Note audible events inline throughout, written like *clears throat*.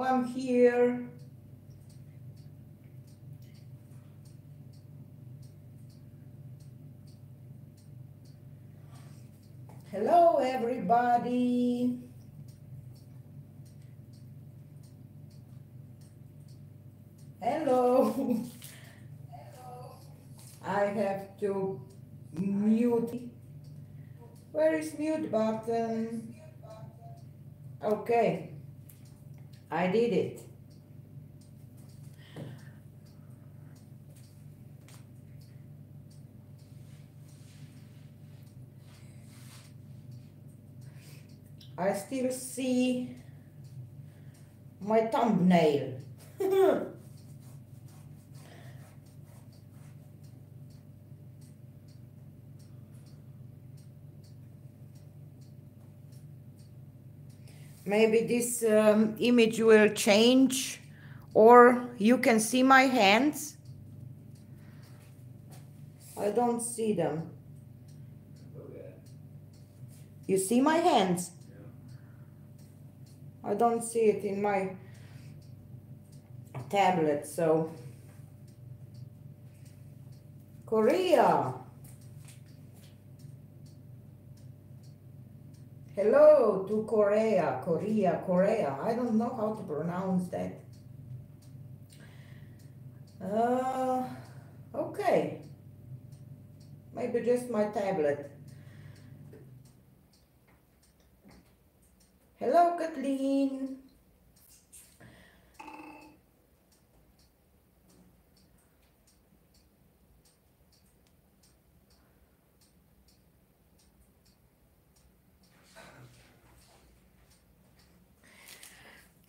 I'm here. Hello, everybody. Hello. Hello. I have to mute. Where is mute button? Okay. I did it. I still see my thumbnail. *laughs* Maybe this um, image will change or you can see my hands. I don't see them. You see my hands? I don't see it in my tablet, so. Korea. Hello to Korea, Korea, Korea. I don't know how to pronounce that. Uh, okay. Maybe just my tablet. Hello, Kathleen.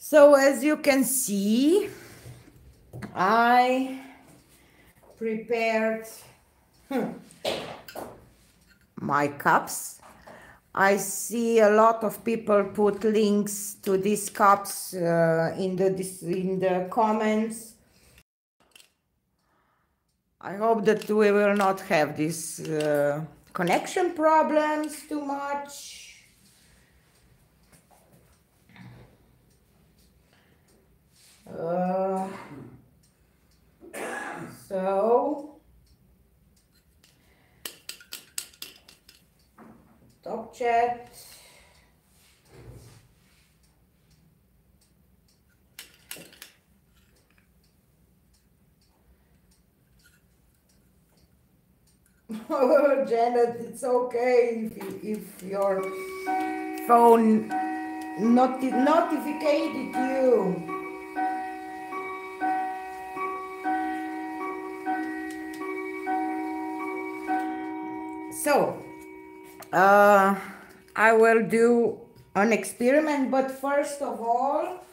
So as you can see, I prepared hmm, my cups. I see a lot of people put links to these cups uh, in the in the comments. I hope that we will not have these uh, connection problems too much. Uh, so top chat Oh, *laughs* Janet, it's okay if, if your phone not notified you. So, uh, I will do an experiment, but first of all,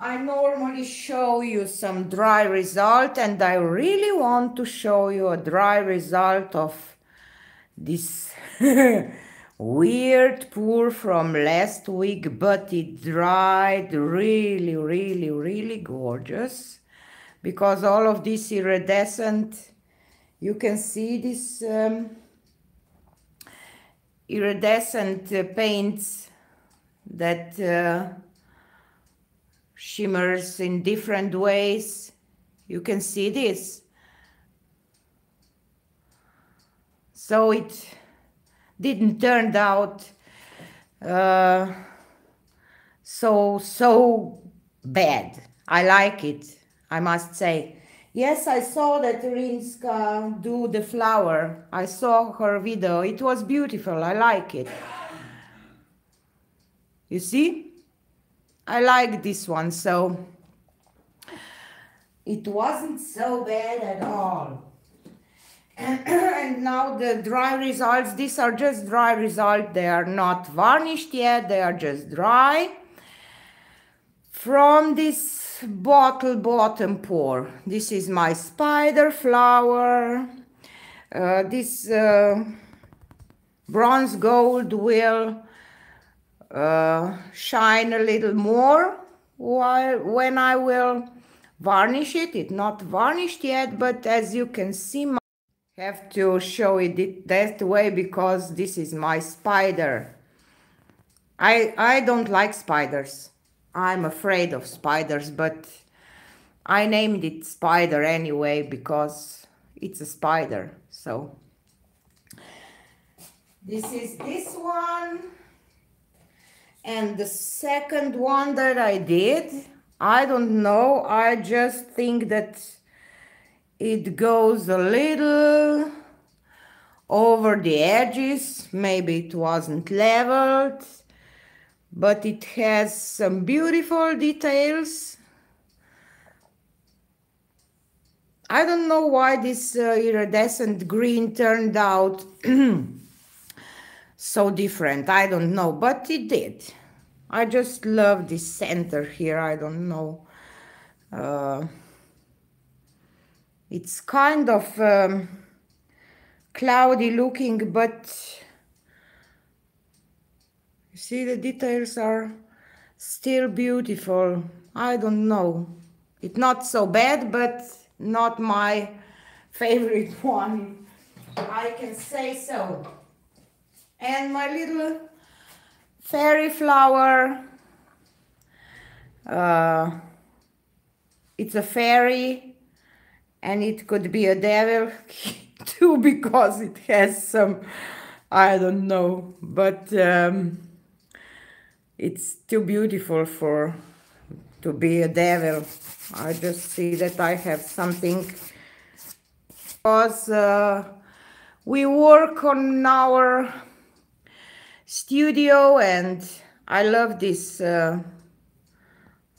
I normally show you some dry result and I really want to show you a dry result of this *laughs* weird pour from last week, but it dried really, really, really gorgeous. Because all of this iridescent, you can see this um, iridescent uh, paints that uh, shimmers in different ways. You can see this. So it didn't turn out uh, so, so bad. I like it, I must say. Yes, I saw that Rinska do the flower. I saw her video. It was beautiful. I like it. You see? I like this one. So it wasn't so bad at all. And, *clears throat* and now the dry results, these are just dry results. They are not varnished yet. They are just dry. From this bottle bottom pour. This is my spider flower. Uh, this uh, bronze gold will uh, shine a little more while when I will varnish it. It's not varnished yet, but as you can see, I have to show it that way because this is my spider. I, I don't like spiders. I'm afraid of spiders, but I named it spider anyway because it's a spider. So this is this one. And the second one that I did, I don't know, I just think that it goes a little over the edges, maybe it wasn't leveled, but it has some beautiful details. I don't know why this uh, iridescent green turned out *clears throat* so different. I don't know, but it did. I just love this center here. I don't know. Uh, it's kind of um, cloudy looking, but see the details are still beautiful. I don't know. It's not so bad, but not my favorite *laughs* one. I can say so and my little fairy flower. Uh, it's a fairy and it could be a devil *laughs* too because it has some, I don't know, but um, it's too beautiful for to be a devil. I just see that I have something because uh, we work on our studio and I love this uh,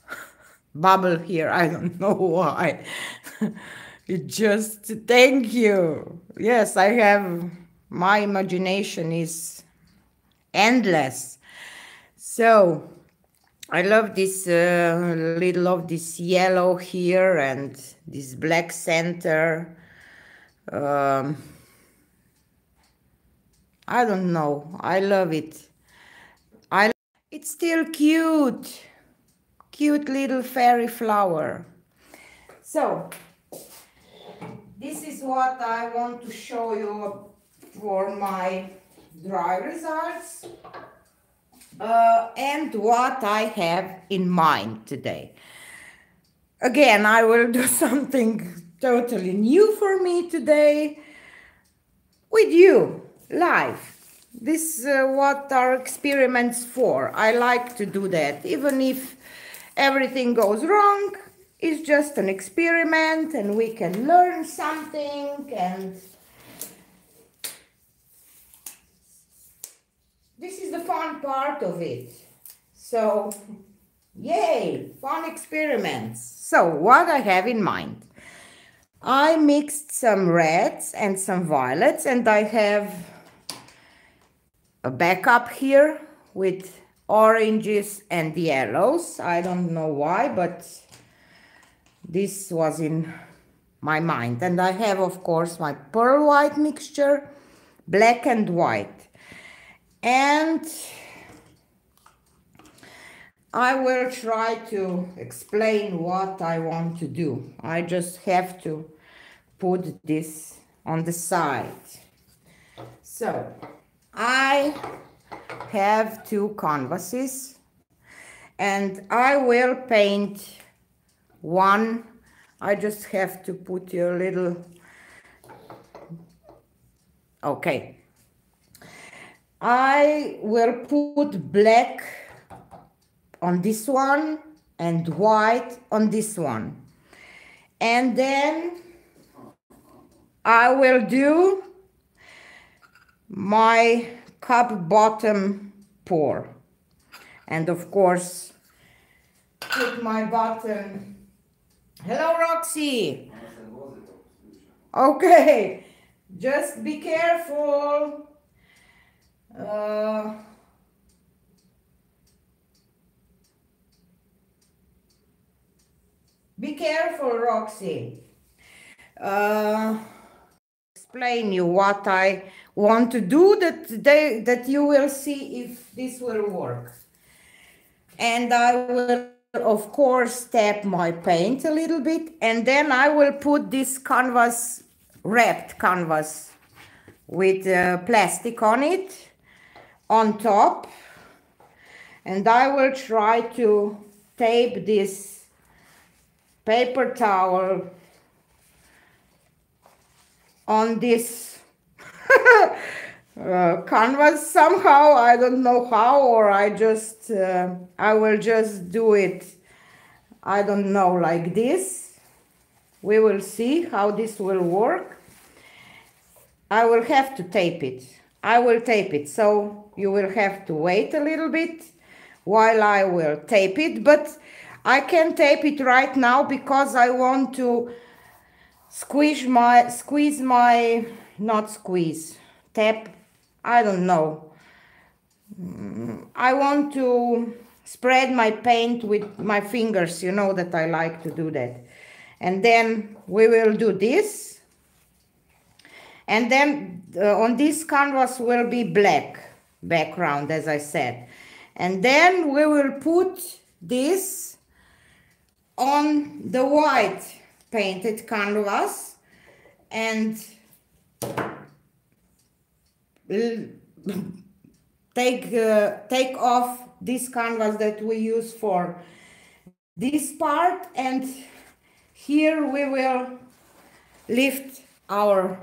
*laughs* bubble here. I don't *laughs* know why. *laughs* it just, thank you. Yes, I have, my imagination is endless. So I love this uh, little of this yellow here and this black center. Um, I don't know. I love it. I it's still cute. Cute little fairy flower. So, this is what I want to show you for my dry results uh, and what I have in mind today. Again, I will do *laughs* something totally new for me today with you live. This is uh, what our experiments for. I like to do that, even if everything goes wrong. It's just an experiment, and we can learn something. And this is the fun part of it. So, yay, fun experiments. So, what I have in mind. I mixed some reds and some violets and I have a backup here with oranges and yellows. I don't know why, but this was in my mind. And I have, of course, my pearl white mixture, black and white. And I will try to explain what I want to do. I just have to put this on the side. So, I have two canvases and I will paint one. I just have to put a little, okay. I will put black on this one and white on this one. And then I will do my cup bottom pour. And of course, put my bottom. Hello, Roxy. Okay, just be careful. Uh, be careful, Roxy. Uh, explain you what I want to do that they that you will see if this will work and I will of course tap my paint a little bit and then I will put this canvas wrapped canvas with uh, plastic on it on top and I will try to tape this paper towel on this *laughs* uh, canvas somehow. I don't know how or i just uh, i will just do it i don't know like this. We will see how this will work. I will have to tape it i will tape it. So you will have to wait a little bit while i will tape it. But i can tape it right now because i want to squeeze my squeeze my not squeeze tap i don't know. Mm, I want to spread my paint with my fingers. You know that i like to do that. And then we will do this and then uh, on this canvas will be black background as i said. And then we will put this on the white painted canvas and take uh, take off this canvas that we use for this part. And here we will lift our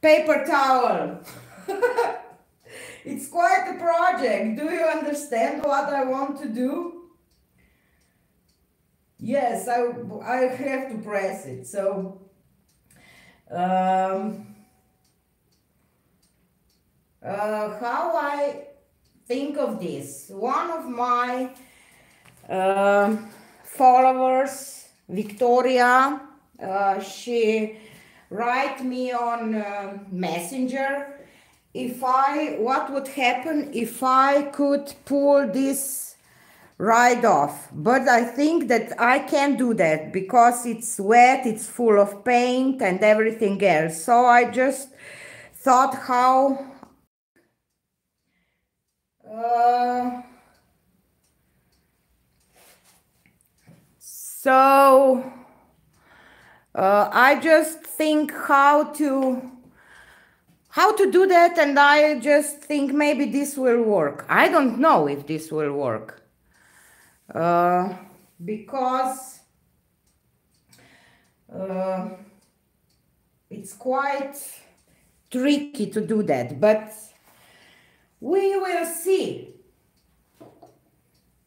paper towel *laughs* it's quite a project do you understand what i want to do Yes, I, I have to press it. So, um, uh, how I think of this. One of my uh, followers, Victoria, uh, she write me on uh, Messenger if I, what would happen if I could pull this right off. But I think that I can't do that because it's wet, it's full of paint and everything else. So I just thought how uh, so uh, I just think how to how to do that and I just think maybe this will work. I don't know if this will work uh, because uh, it's quite tricky to do that, but we will see.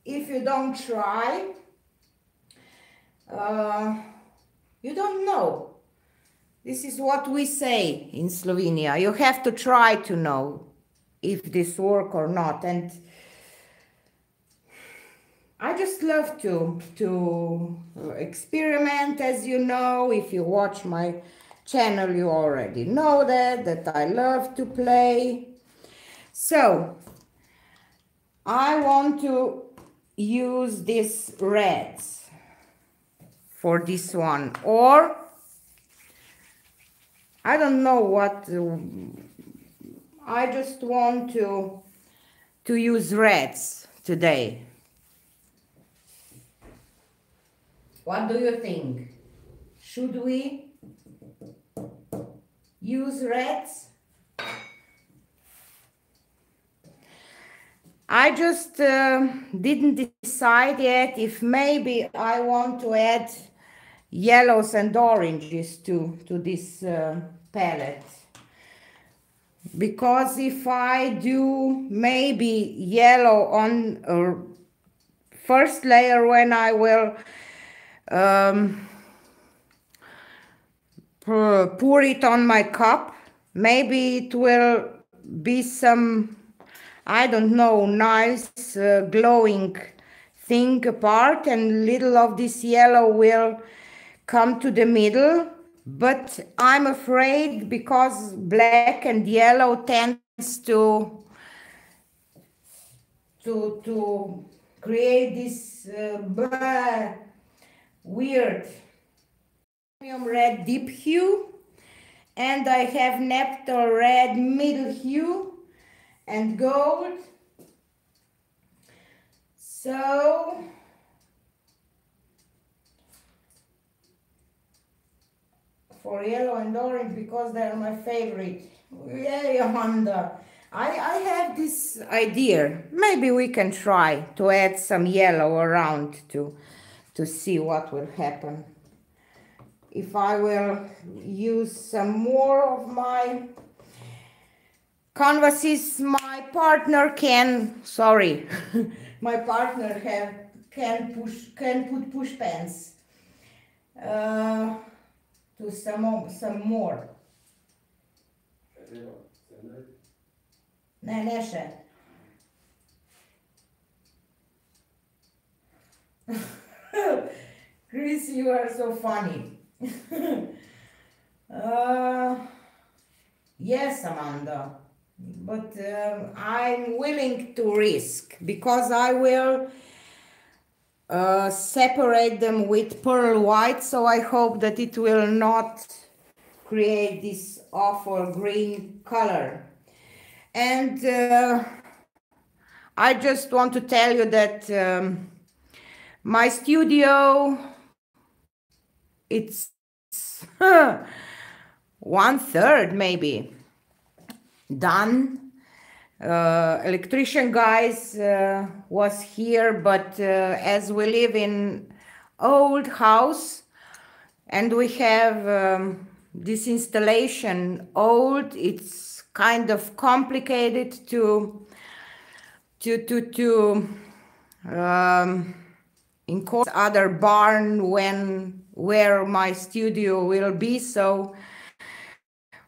If you don't try, uh, you don't know. This is what we say in Slovenia. You have to try to know if this work or not. And I just love to to experiment as you know if you watch my channel you already know that that I love to play so I want to use this reds for this one or I don't know what I just want to to use reds today What do you think? Should we use reds? I just uh, didn't decide yet if maybe I want to add yellows and oranges to, to this uh, palette. Because if I do maybe yellow on uh, first layer when I will um, pour it on my cup. Maybe it will be some, I don't know, nice uh, glowing thing apart and little of this yellow will come to the middle. But I'm afraid because black and yellow tends to to to create this uh, weird premium red deep hue and I have Naphthol red middle hue and gold so for yellow and orange because they're my favorite yay Honda I, I have this idea. Maybe we can try to add some yellow around to, to see what will happen. If I will use some more of my canvases, my partner can, sorry, *laughs* my partner have, can push, can put push pens uh, to some, some more. Ne *laughs* Chris, you are so funny. *laughs* uh, yes, Amanda, but uh, I'm willing to risk because I will uh, separate them with pearl white, so I hope that it will not create this awful green color. And uh, I just want to tell you that um, my studio, it's *laughs* one third maybe done. Uh, electrician guys uh, was here, but uh, as we live in old house and we have um, this installation old, it's kind of complicated to to to to um, course other barn when where my studio will be so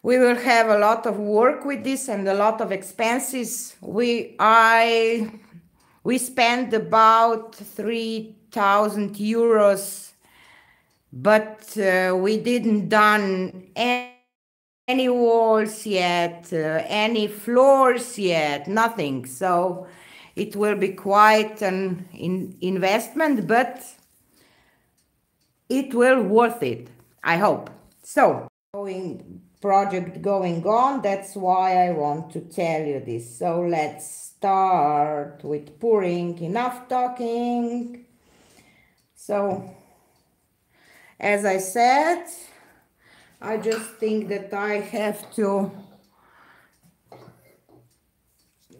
we will have a lot of work with this and a lot of expenses we i we spent about 3000 euros but uh, we didn't done any any walls yet, uh, any floors yet, nothing. So it will be quite an in investment, but it will worth it, I hope. So going project going on, that's why I want to tell you this. So let's start with pouring, enough talking. So as I said, I just think that I have to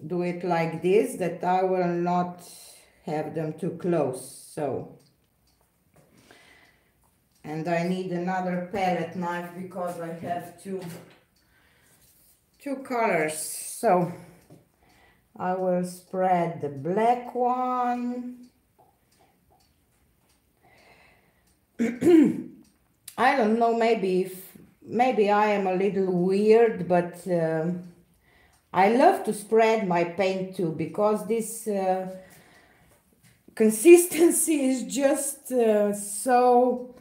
do it like this, that I will not have them too close. So, and I need another palette knife because I have two, two colors. So, I will spread the black one. *clears throat* I don't know, maybe if maybe I am a little weird, but uh, I love to spread my paint too because this uh, *laughs* consistency is just uh, so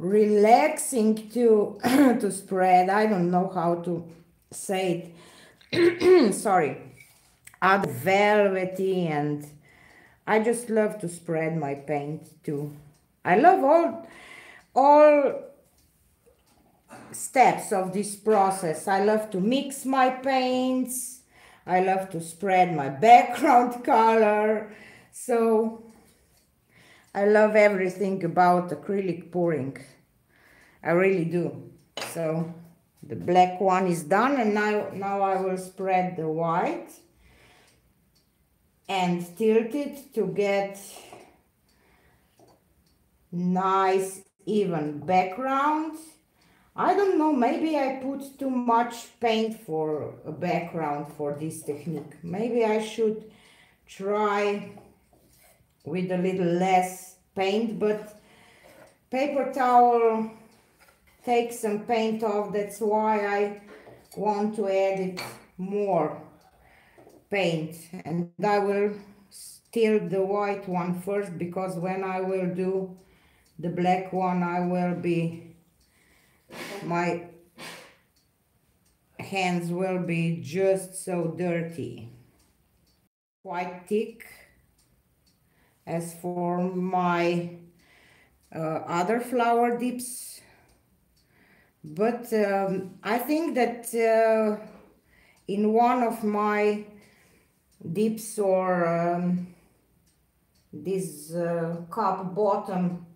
relaxing to *clears throat* to spread. I don't know how to say it. *clears throat* Sorry, add velvety and I just love to spread my paint too. I love all all steps of this process. I love to mix my paints. I love to spread my *laughs* background color. So I love everything about acrylic pouring. I really do. So the black one is done and now, now I will spread the white and tilt it to get nice even background I don't know, maybe I put too much paint for a background for this technique. Maybe I should try with a little less paint, but paper towel takes some paint off. That's why I want to add it more paint. And I will still the white one first because when I will do the black one, I will be my hands will be just so dirty. Quite thick. As for my uh, other flower dips, but um, I think that uh, in one of my dips or um, this uh, cup bottom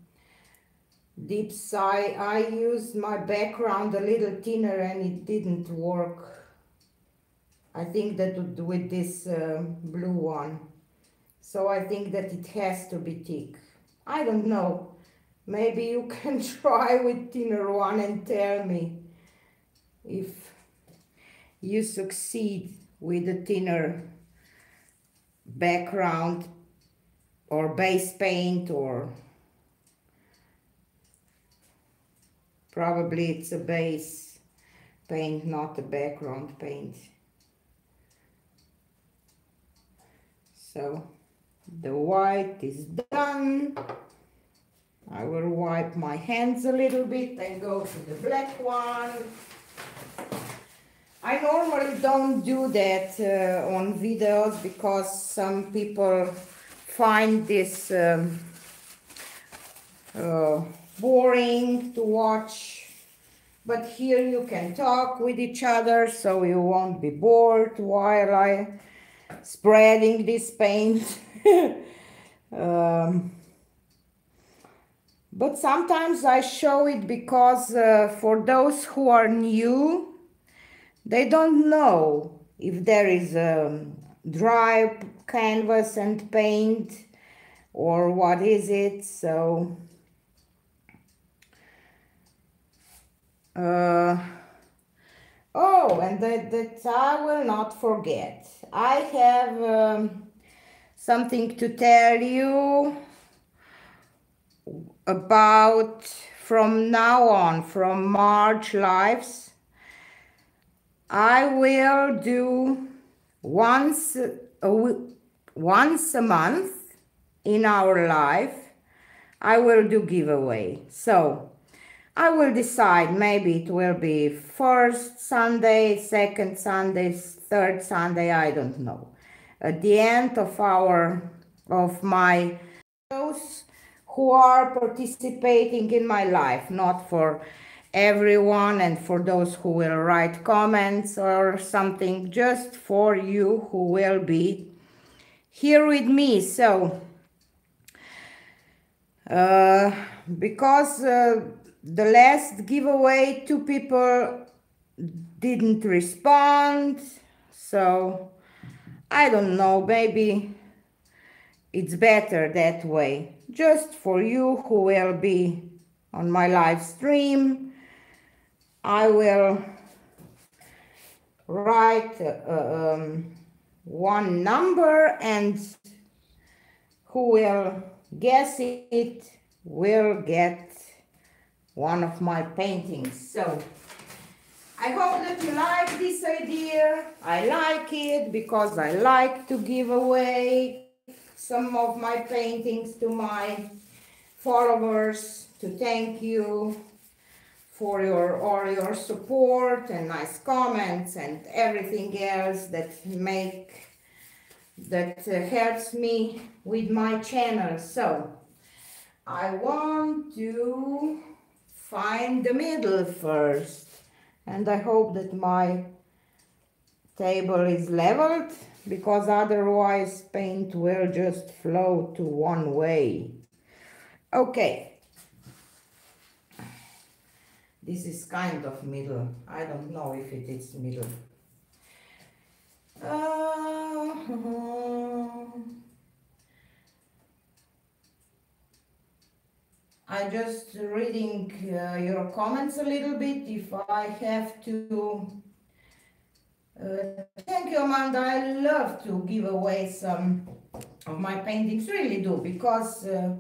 deep sigh. I used my background a little thinner and it didn't work I think that with this uh, blue one. So I think that it has to be thick. I don't know. Maybe you *laughs* can try with thinner one and tell me if you succeed with a thinner background or base paint or probably it's a base paint not a background paint so the white is done. I will wipe my hands a little bit and go to the black one. I normally don't do that uh, on videos because some people find this um, uh, boring to watch. But here you can talk with each other so you won't be bored while I spreading this paint *laughs* *laughs* um, but sometimes I show it because uh, for those who are new they don't know if there is a dry canvas and paint or what is it. So uh, oh, and that, that I will not forget. I have um, something to tell you about from now on, from March Lives. I will do once a, once a month in our life. I will do giveaway. So I will decide maybe it will be first Sunday, second Sunday, third Sunday, I don't know. At the end of our of my those who are participating in my life, not for everyone and for those who will write comments or something just for you who will be here with me. So uh, because uh, the last giveaway two people didn't respond so I don't know maybe it's better that way just for you who will be on my live stream I will write uh, um, one number and who will guess it will get one of my paintings. So I hope that you like this idea. I like it because I like to give away some of my paintings to my followers to thank you for your all your support and nice comments and everything else that make that uh, helps me with my channel so I want to find the middle first and I hope that my table is leveled because otherwise paint will just flow to one way okay this is kind of middle. I don't know if it is middle. Uh, *laughs* I just reading uh, your comments a little bit. If I have to uh, thank you, Amanda. I love to give away some of my paintings, really do, because uh,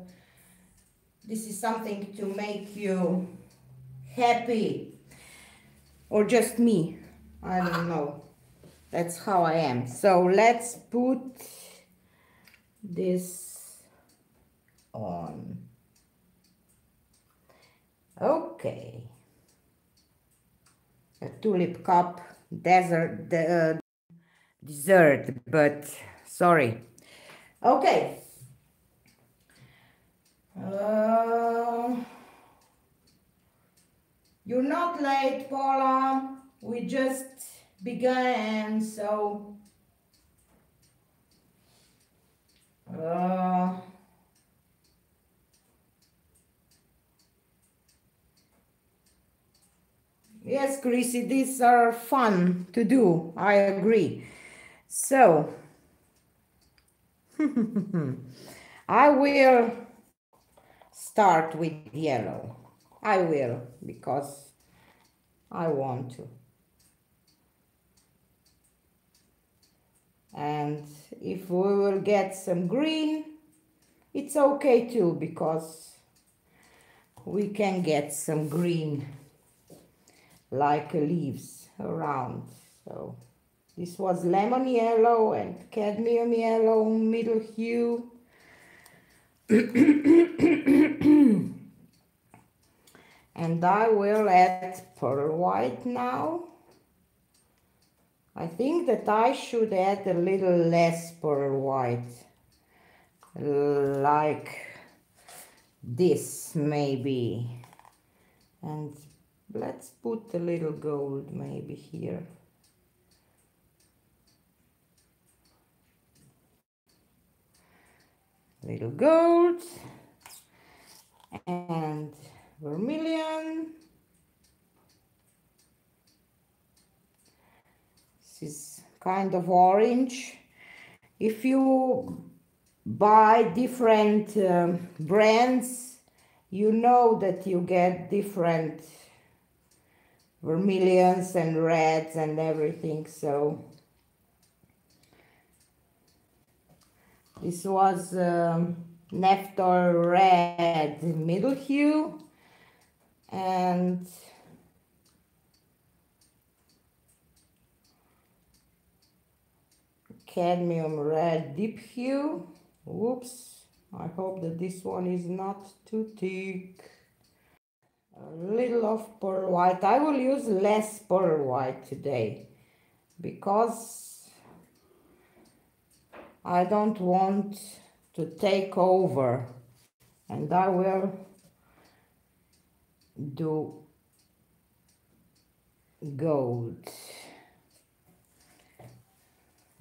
this is something to make you happy. Or just me. I don't know. That's how I am. So let's put this on okay. A tulip cup desert uh, dessert but sorry. Okay. Uh, you're not late, Paula. We just began, so... Uh, Yes, Chrissy, these are fun to do. I agree. So, *laughs* I will start with yellow. I will, because I want to. And if we will get some green, it's okay too, because we can get some green like leaves around. So this was lemon yellow and cadmium yellow, middle hue. *coughs* and I will add pearl white now. I think that I should add a little less pearl white, like this maybe. And let's put a little gold maybe here. Little gold and vermilion. This is kind of orange. If you buy different um, brands, you know that you get different vermilions and reds and everything. So this was um, Naphthol red middle hue and cadmium red deep hue Whoops, I hope that this one is not too thick. A little of pearl white. I will use less pearl white today because I don't want to take over and I will do gold.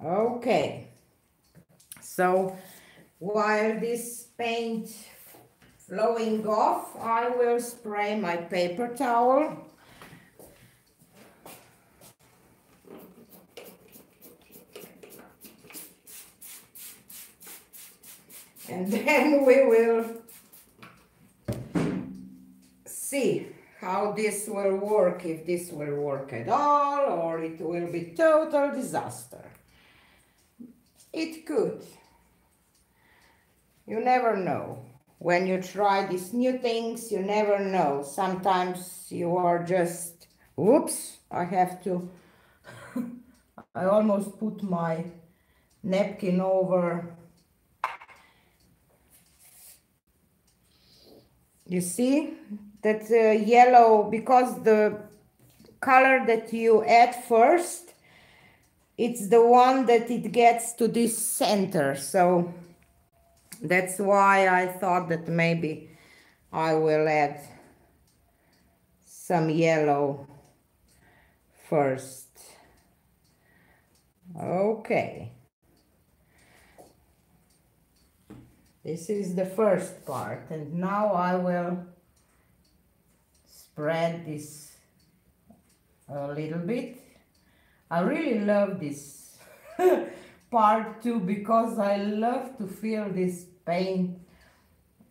Okay, so while this paint flowing off, I will spray my paper towel. And *laughs* then we will see how this will work, if this will work at all, or it will be total disaster. It could. You never know. When you try these new things, you never know. Sometimes you are just, whoops, I have to, *laughs* I almost put my napkin over. You see that uh, yellow, because the color that you add first, it's the one that it gets to this center. So that's why I thought that maybe I will add some yellow first. Okay. This is the first part and now I will spread this a little bit. I really love this *laughs* part too because I love to feel this paint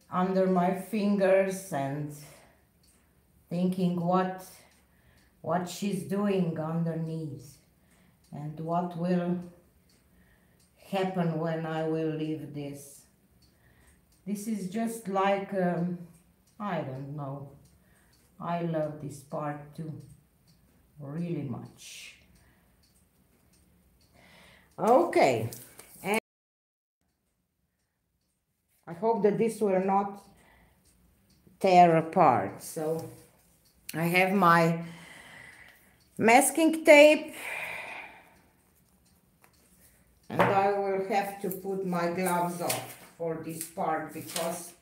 under my fingers and thinking what what she's doing underneath and what will happen when I will leave this. This is just like, um, I don't know. I love this part too, really much. Okay. I hope that this will not tear apart. So I have my masking tape and I will have to put my gloves off for this part because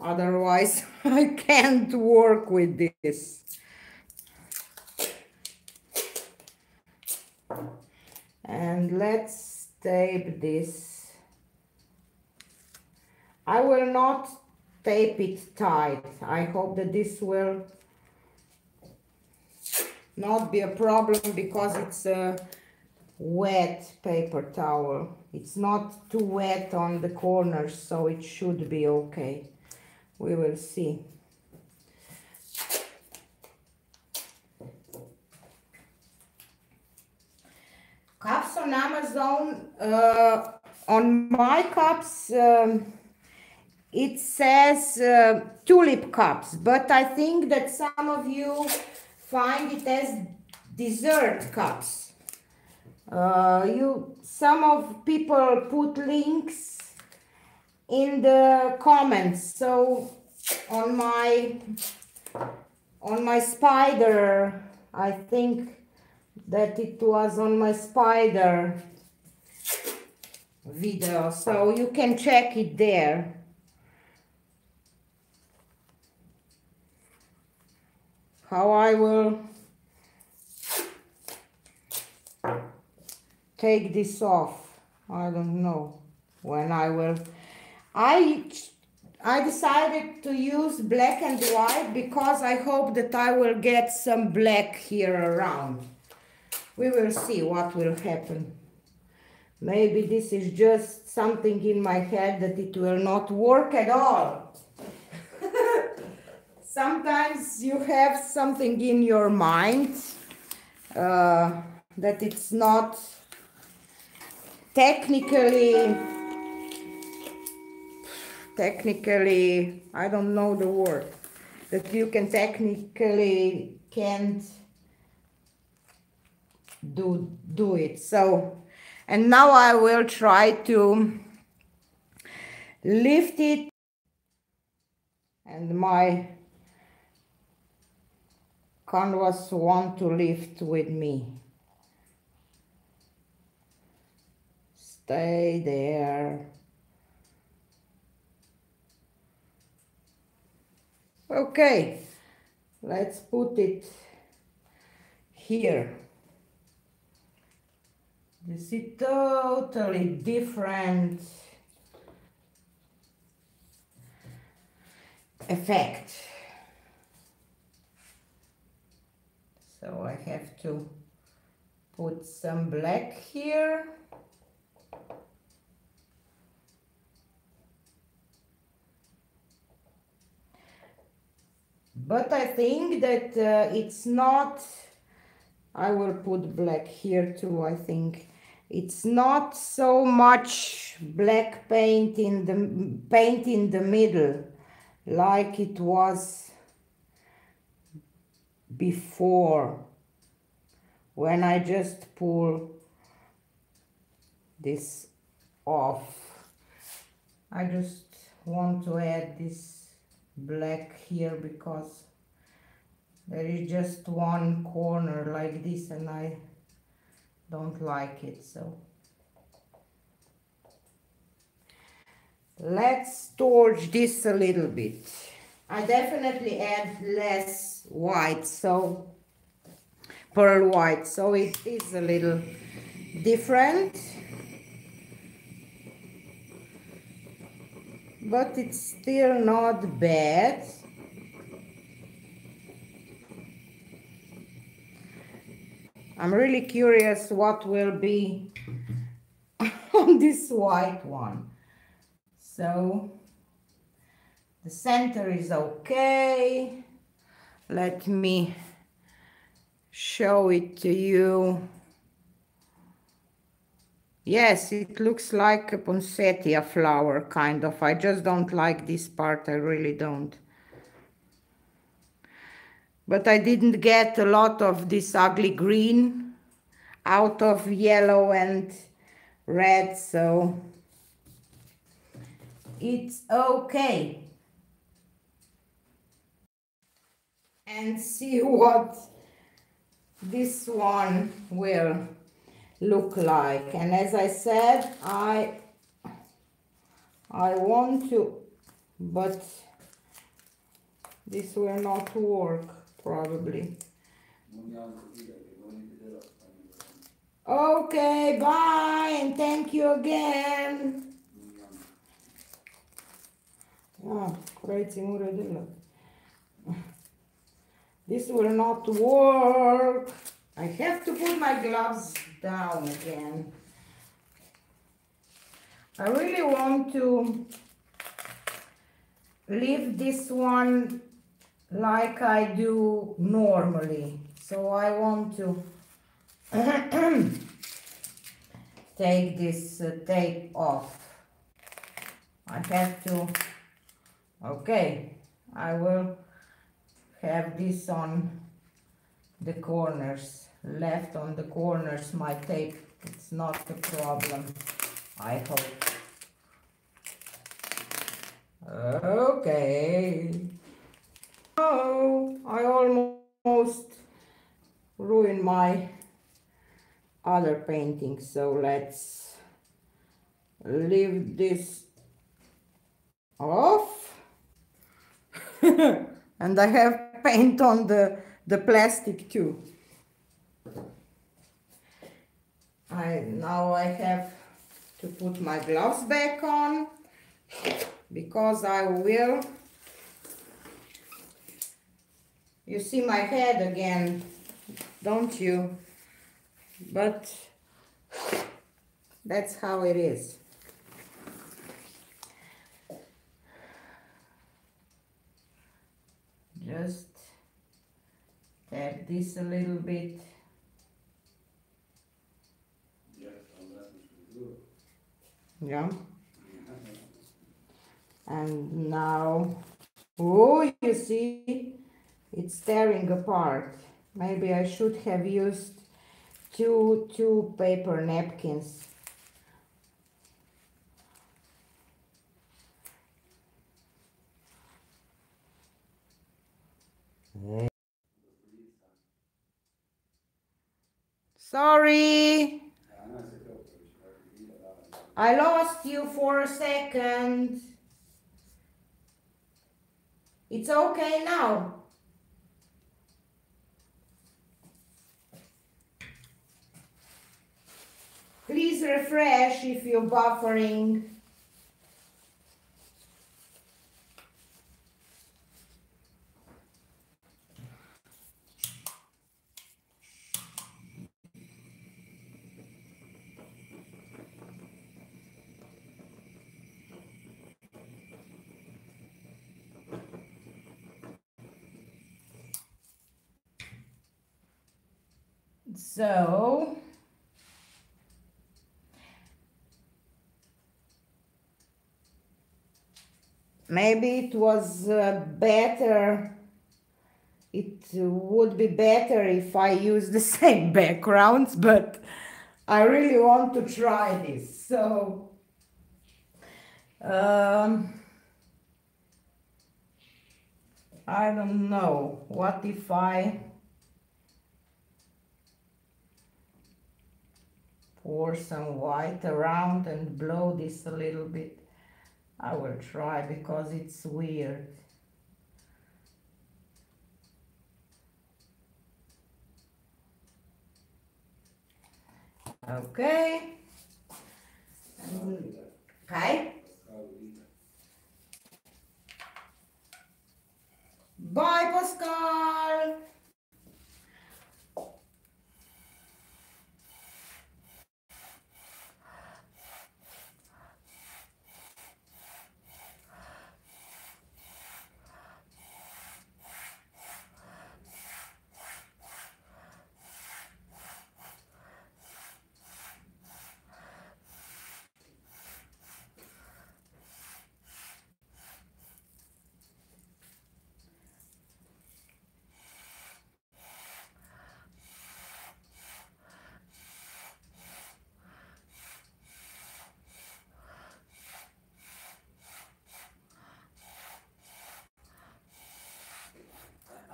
otherwise *laughs* I can't work with this. And let's tape this I will not tape it tight. I hope that this will not be a problem because it's a wet paper towel. It's not too wet on the corners, so it should be okay. We will see. Cups on Amazon, uh, on my cups, um, it says uh, tulip cups, but I think that some of you find it as dessert cups. Uh, you, some of people put links in the comments. So on my on my spider, I think that it was on my spider video. So you can check it there. How I will take this off. I don't know when I will. I I decided to use black and white because I hope that I will get some black here around. We will see what will happen. Maybe this is just something in my head that it will not work at all. *laughs* Sometimes you have something in your mind uh, that it's not technically technically i don't know the word that you can technically can't do do it so and now i will try to lift it and my canvas want to lift with me Stay there. Okay, let's put it here. This is totally different effect. So I have to put some black here. but I think that uh, it's not I will put black here too I think it's not so much black paint in the paint in the middle like it was before. When I just pull this off I just want to add this black here because there is just one corner like this and I don't like it so. Let's torch this a little bit. I definitely add less white so pearl white so it is a little different. But it's still not bad. I'm really curious what will be *laughs* on this white one. So the center is okay. Let me show it to you. Yes, it looks like a poinsettia flower, kind of. I just don't like this part, I really don't. But I didn't get a lot of this ugly green out of yellow and red, so it's okay. And see *laughs* what this one will look like and as I said I I want to but this will not work probably okay bye and thank you again Ah, This will not work. I have to put my gloves down again. I really want to leave this one like I do normally. So I want to *clears throat* take this uh, tape off. I have to, okay, I will have this on the corners, left on the corners my tape, it's not a problem, I hope. Okay. Oh, I almost ruined my other painting, so let's leave this off. *laughs* and I have paint on the, the plastic too. I now I have to put my gloves back on because I will you see my head again don't you? But that's how it is. Just tap this a little bit. Yeah. And now oh you see it's tearing apart maybe I should have used two two paper napkins Sorry. I lost you for a second. It's okay now. Please refresh if you're buffering. So, maybe it was uh, better, it would be better if I use the *laughs* same backgrounds, but I really want to try this. So, um, I don't know, what if I pour some white around and blow this a little bit. I will try because it's weird. Okay. Okay. Bye, Pascal.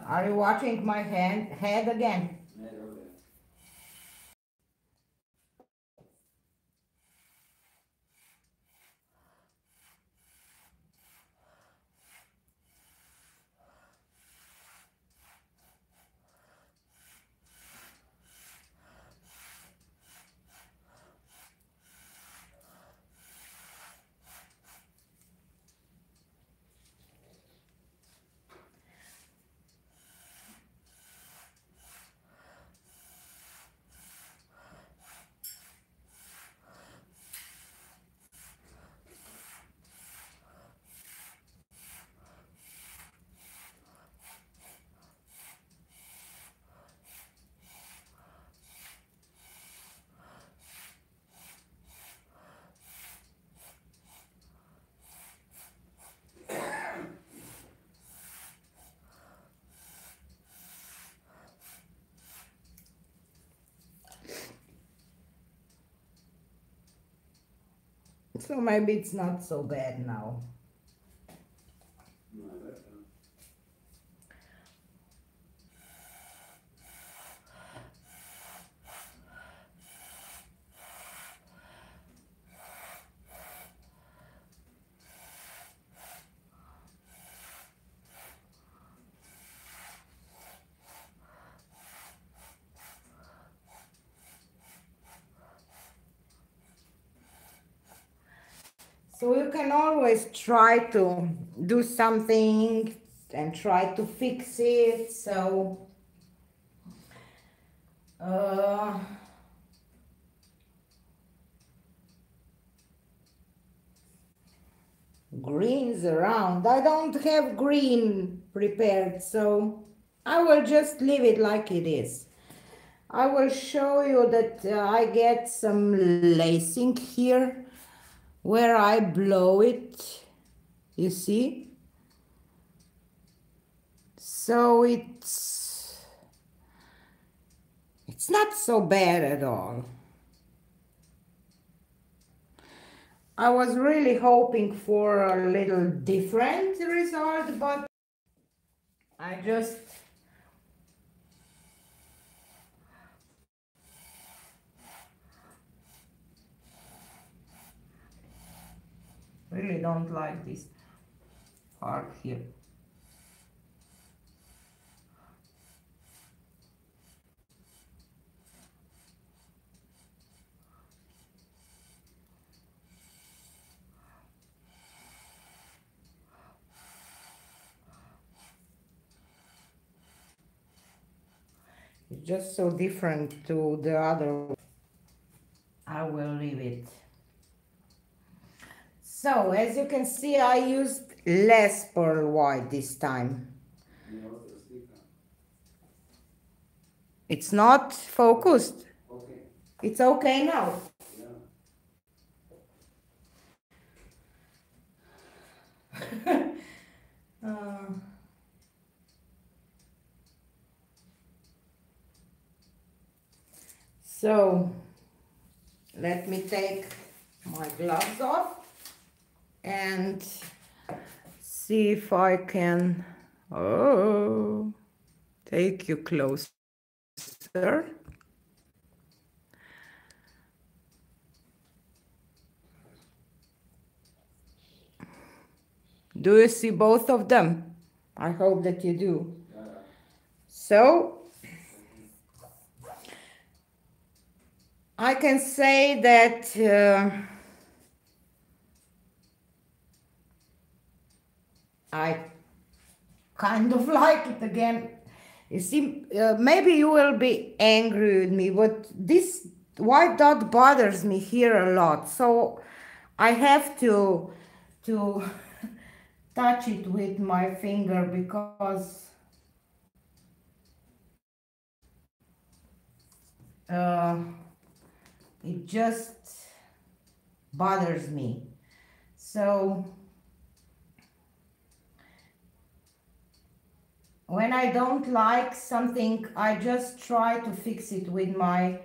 Are you watching my hand, head again? So maybe it's not so bad now. You can always try to do something and try to fix it. So uh, greens around. I don't have green prepared, so I will just leave it like it is. I will show you that uh, I get some lacing here where I blow it, you see? So it's, it's not so bad at all. I was really hoping for a little different result, but I just really don't like this part here It's just so different to the other. I will leave it. So as you can see, I used less pearl white this time. It's not focused. Okay. It's okay now. Yeah. *laughs* uh, so let me take my gloves off and see if I can oh take you closer. Do you see both of them? I hope that you do. So I can say that uh, I kind of *laughs* like it again. You see, uh, maybe you will be angry with me, but this white dot bothers me here a lot. So I have to to *laughs* touch it with my finger because uh, it just bothers me. So when I don't like something, I just try to fix it with my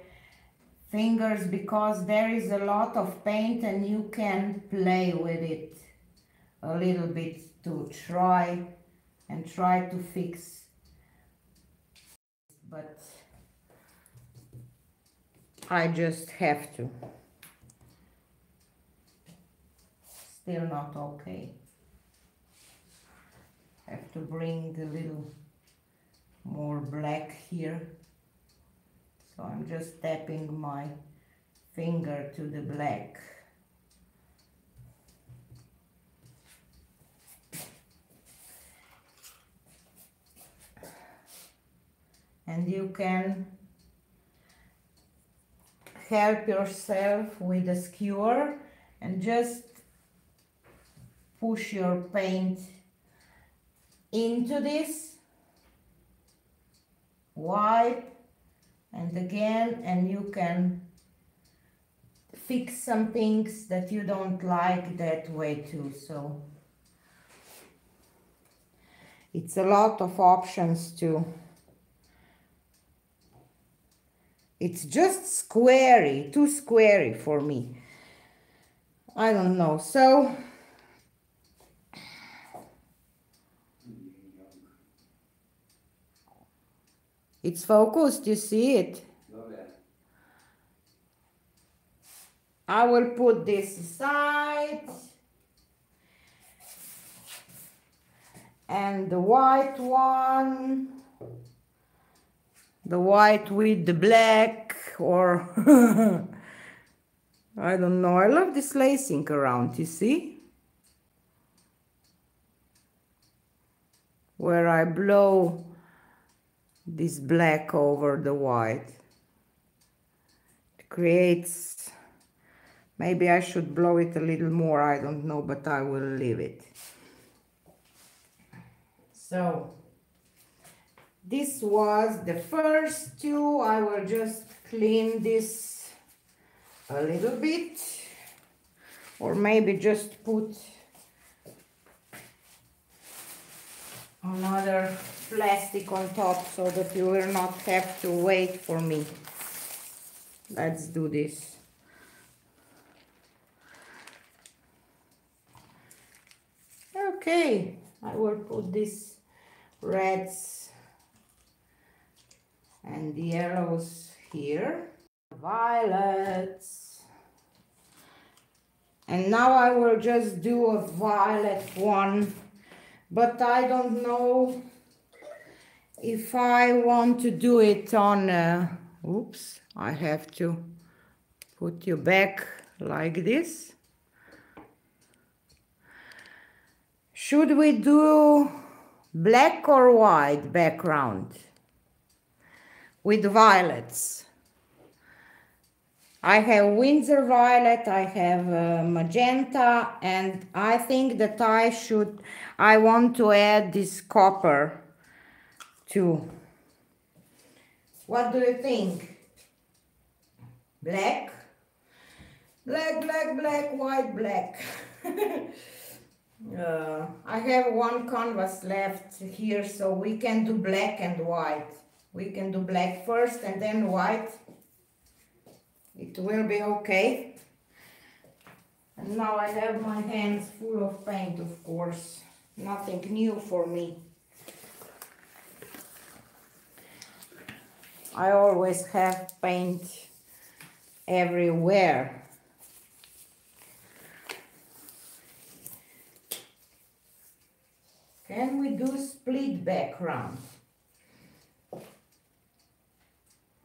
fingers because there is a lot of paint and you can play with it a little bit to try and try to fix. But I just have to. Still not okay have to bring a little more black here. So I'm just tapping my finger to the black. And you can help yourself with a skewer and just push your paint into this wipe and again and you can fix some things that you don't like that way too so it's a lot of options too it's just squarey too squarey for me I don't know. So it's focused, you see it? I will put this aside. And the white one, the white with the black or *laughs* I don't know. I love this lacing around, you see? Where I blow this black over the white. It creates, maybe I should blow it a little more, I don't know, but I will leave it. So, this was the first two. I will just clean this a little bit or maybe just put another plastic on top so that you will not have to wait for me. Let's do this. Okay, I will put these reds and the yellows here. Violets. And now I will just do a violet one, but I don't know if I want to do it on, uh, oops, I have to put you back like this. Should we do black or white background with violets? I have Winsor Violet, I have uh, Magenta, and I think that I should, I want to add this copper too. What do you think? Black? Black, black, black, white, black. *laughs* uh, I have one canvas left here, so we can do black and white. We can do black first and then white. It will be okay. And now I have my hands full of paint, of course. Nothing new for me. I always have paint everywhere. Can we do split background?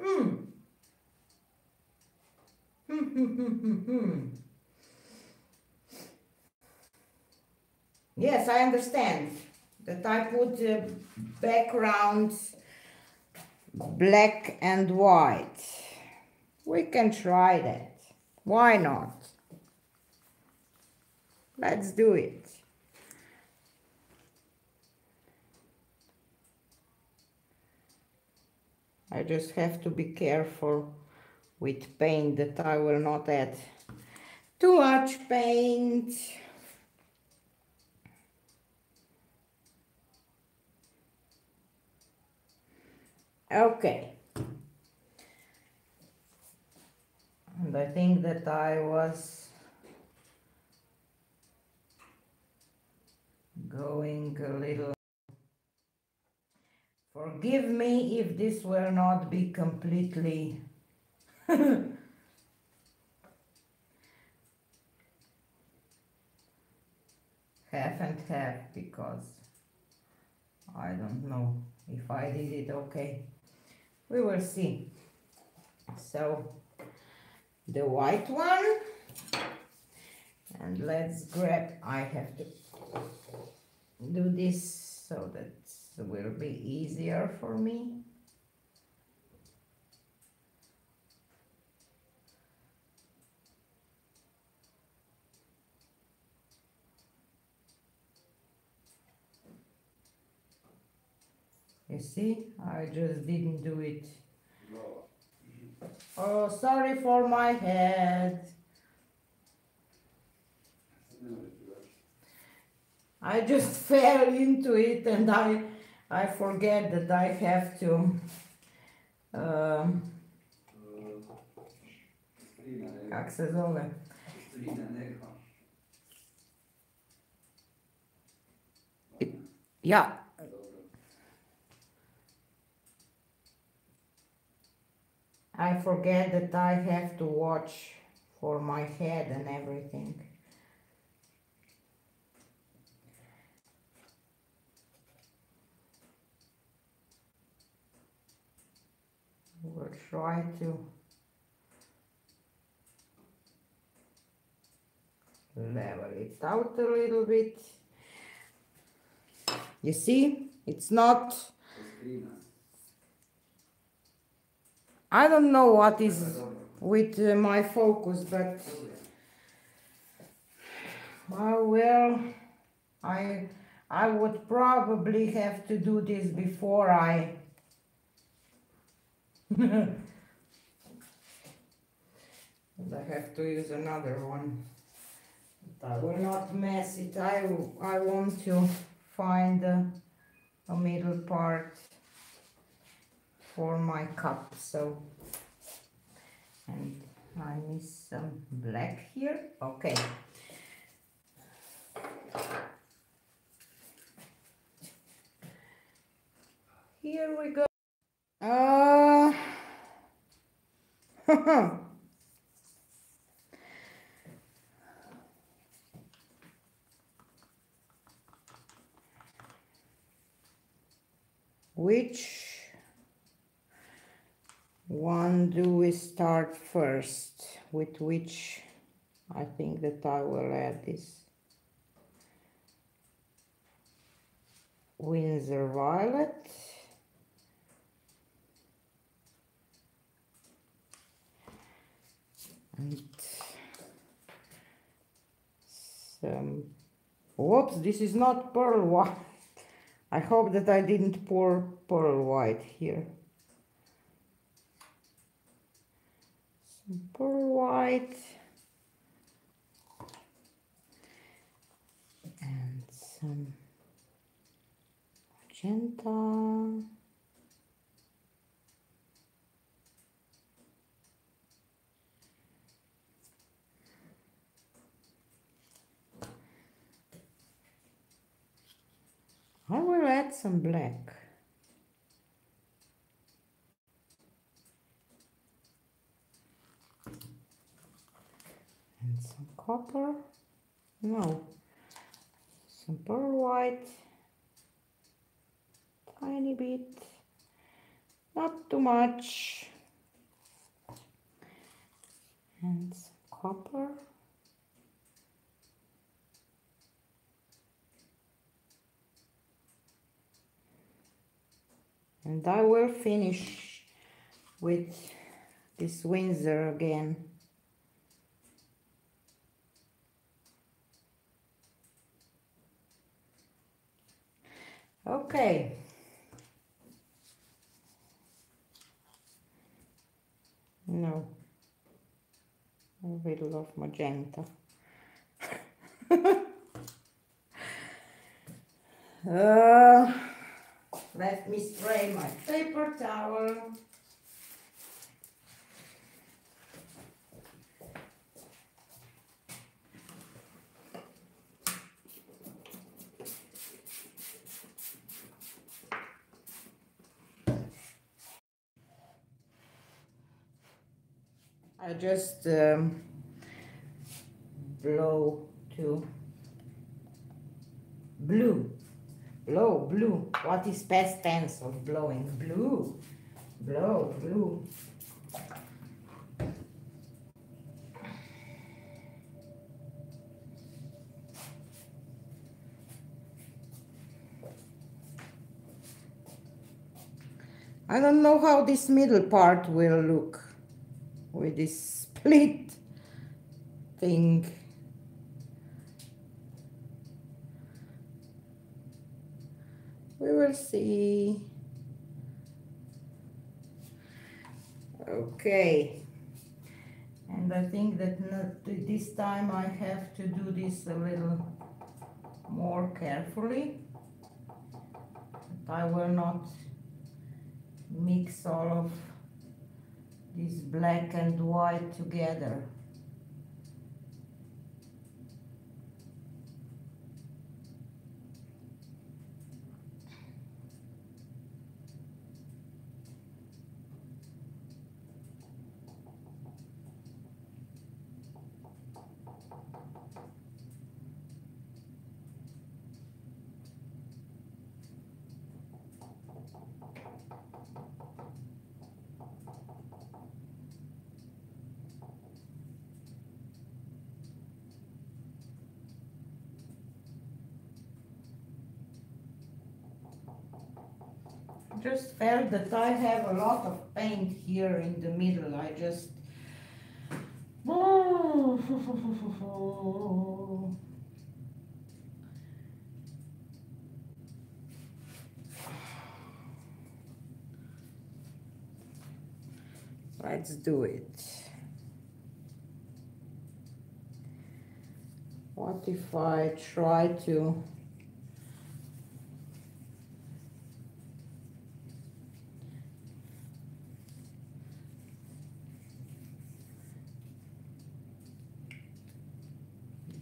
Hmm. Hmm, yes, I understand that I put the background black and white. We can try that. Why not? Let's do it. I just have to be careful with paint that I will not add too much paint. Okay. And I think that I was going a little Forgive me if this will not be completely *laughs* half and half because I don't know if I did it okay. We will see. So the white one and let's grab, I have to do this so that it will be easier for me. you see I just didn't do it. Oh sorry for my head. I just *laughs* fell into it and I I forget that I have to um, kak se zove I forget that I have to watch for my head and everything. We'll try to level it out a little bit. You see, it's not, I don't know what is with uh, my focus, but uh, well, I I would probably have to do this before I *laughs* I have to use another one. I will not mess it. I, I want to find a, a middle part for my cup. So, and I miss some black here. Okay. Here we go. Uh, *laughs* which one do we start first? With which I think that I will add this Winsor Violet. and some whoops this is not pearl white *laughs* I hope that I didn't pour pearl white here some pearl white and some magenta I will add some black. And some copper. No. Some pearl white. Tiny bit. Not too much. And some copper. and I will finish with this Winsor again okay. No. A little of magenta. *laughs* Uh, let me spray my paper towel. I just um, blow to blue blow, blue. What is past tense of blowing? Blue, blow, blue. I don't know how this middle part will look with this split thing. we will see. Okay. And I think that this time I have to do this a little more carefully. I will not mix all of this black and white together just felt that I have a lot of paint here in the middle. I just *sighs* Let's do it. What if I try to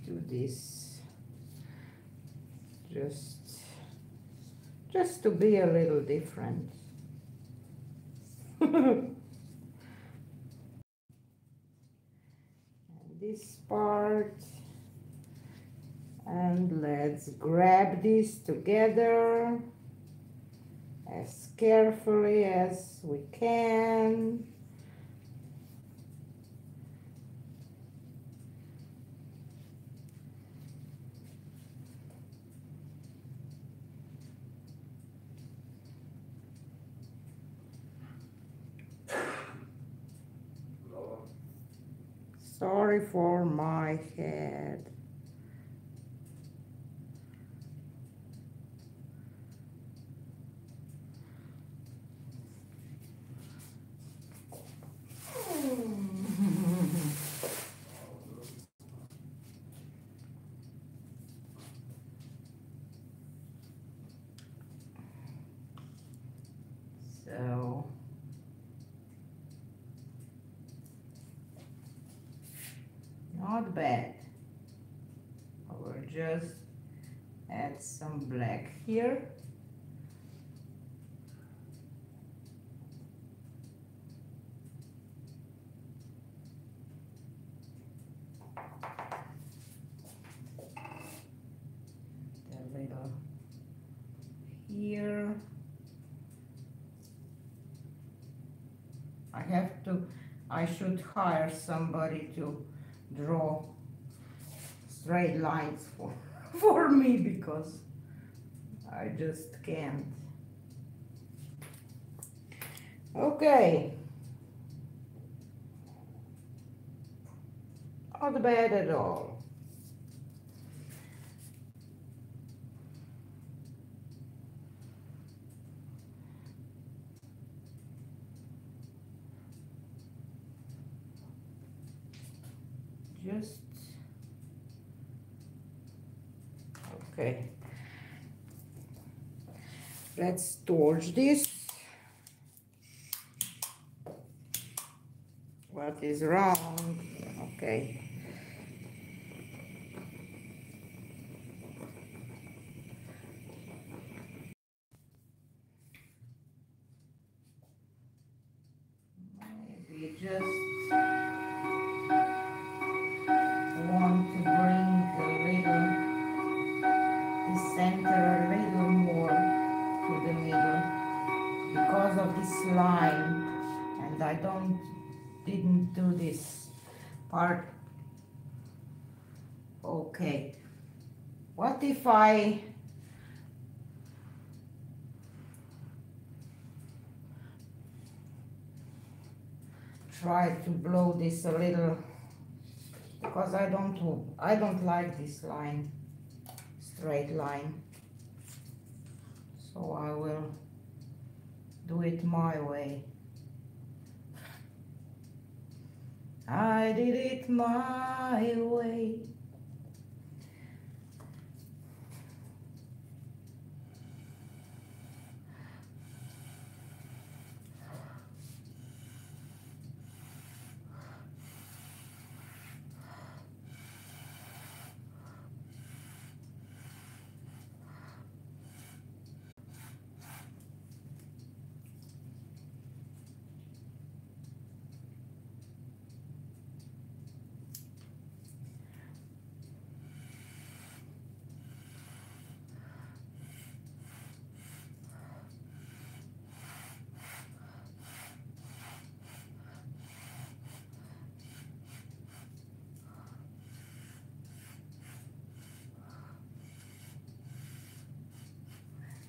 do this just just to be a little different. *laughs* This part and let's grab this together as carefully as we can Sorry for my head. So not bad I will just add some black here. A little here. I have to I should hire somebody to draw straight lines for, *laughs* for me because I just can't. Okay. Not bad at all. just okay. Let's torch this. What is wrong? Okay try to blow this a little because I don't I don't like this line straight line. So I will do it my way. I did it my way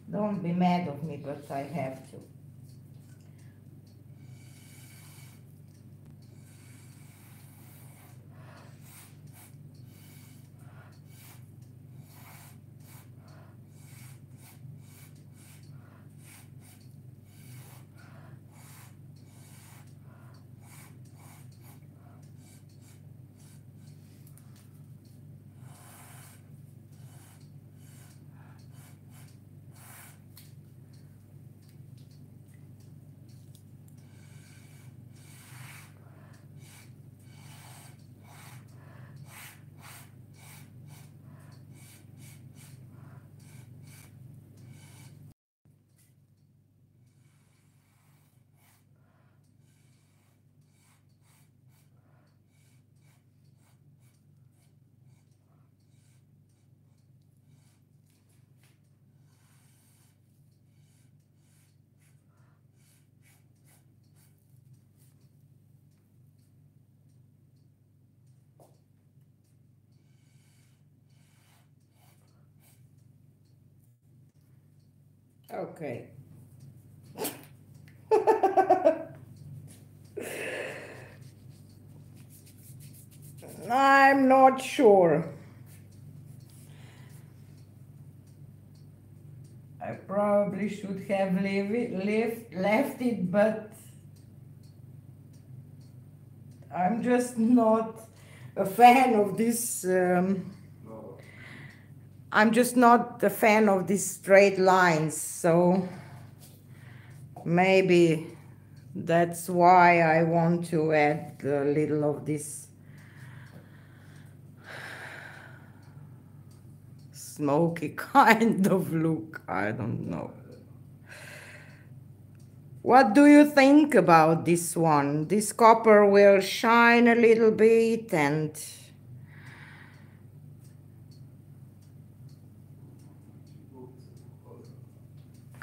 Don't be mad of me, but I have to. Okay. I'm not sure. I probably should have leave it, left, left it, but I'm just not a fan of this um, I'm just not a fan of these straight lines, so maybe that's why I want to add a little of this smoky *laughs* kind of look. I don't know. What do you think about this one? This copper will shine a little bit and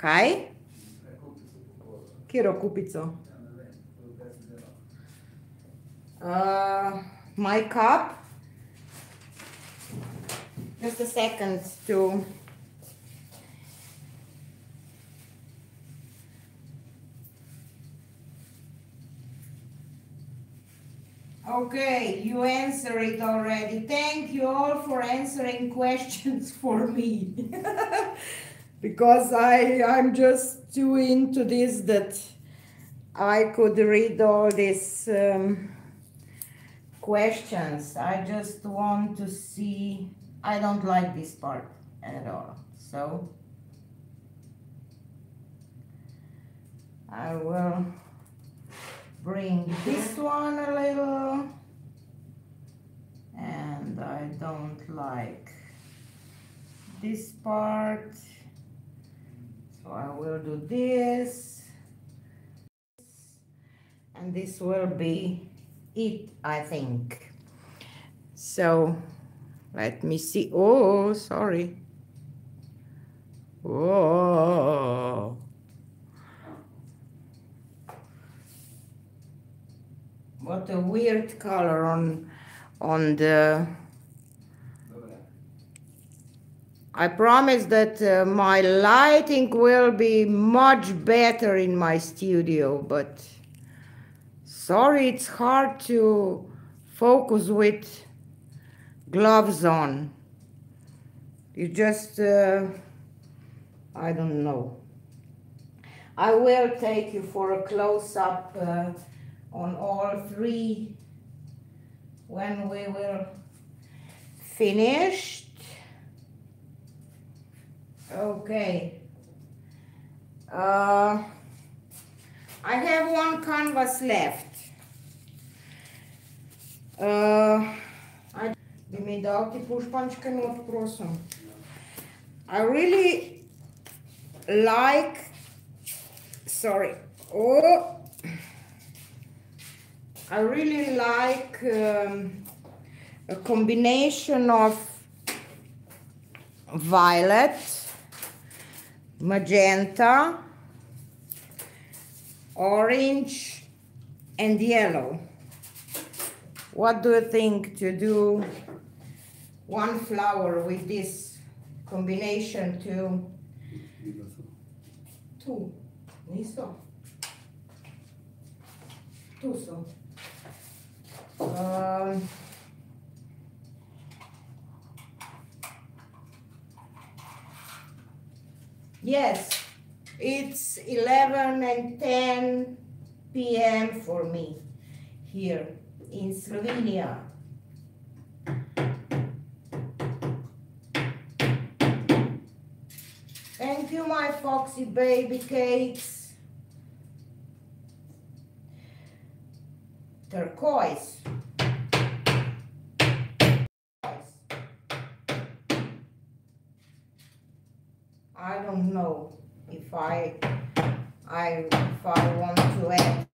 Kaj? Kjero kupico? Uh, my cup. Just a second to Okay, you answer it already. Thank you all for answering *laughs* questions for me. *laughs* because I, I'm just too into this that I could read all these um, questions. I just want to see, I don't like this part at all. So I will bring this one a little and I don't like this part so I will do this. And this will be it I think. So let me see. Oh sorry. Oh. What a weird color on on the I promise that uh, my lighting will be much better in my studio, but sorry, it's hard to focus with gloves on. You just, uh, I don't know. I will take you for a close-up uh, on all three when we will finish Okay. Uh, I have one canvas left. Uh, I, mi dal ti pušpančke not, prosim. I really like, sorry, oh, I really like um, a combination of violet magenta, orange, and yellow. What do you think to do one flower with this combination to Tu. Niso. Um, yes, it's 11 and 10 p.m. for me here in Slovenia. Thank you, my foxy baby cakes. Turquoise. I don't know if I I if I want to add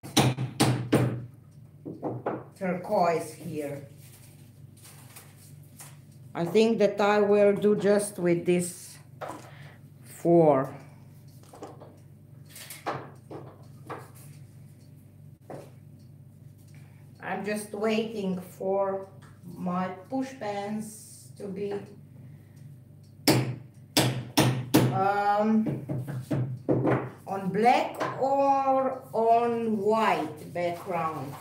turquoise here. I think that I will do just with this four. I'm just waiting for my push pans to be um, on black or on white background.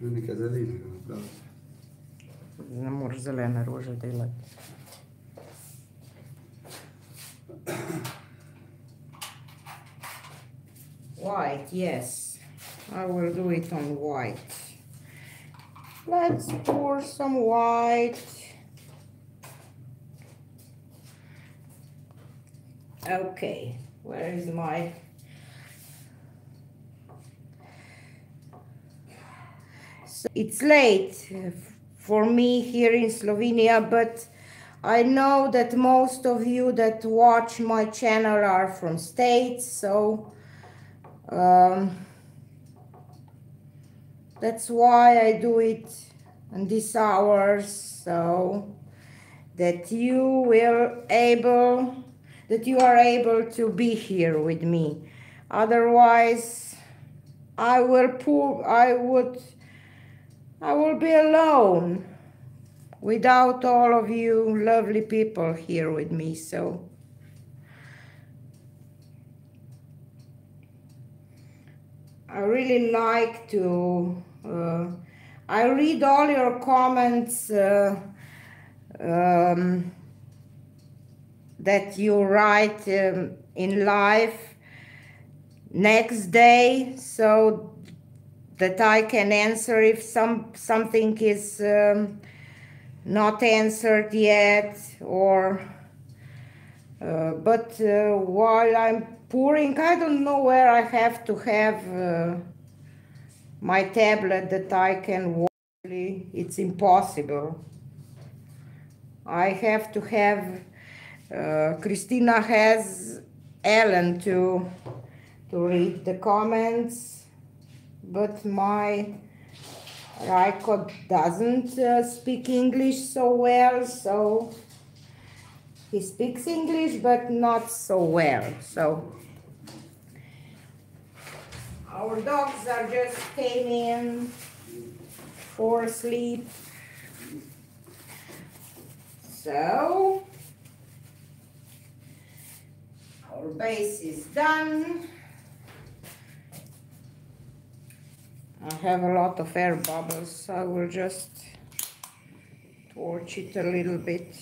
Neka zelena, da. Ne moreš zelene rože delati. White, yes. I will do it on white. Let's pour some white. Okay, where is my So it's late for me here in Slovenia, but I know that most of you that watch my channel are from states, so um, that's why I do it in these hours, so that you will able that you are able to be here with me. Otherwise, I will pour. I would. I will be alone without all of you lovely people here with me. So. I really like to. Uh, I read all your comments uh, um, that you write um, in live next day, so that I can answer if some something is um, not answered yet, or. Uh, but uh, while I'm pouring, I don't know where I have to have uh, my tablet that I can watch. It's impossible. I have to have. Uh, Christina has Ellen to to read the comments, but my Raiko doesn't uh, speak English so well, so he speaks English, but not so well. So our dogs are just came in for sleep. So our base is done. I have a lot of air bubbles. So I will just torch it a little bit.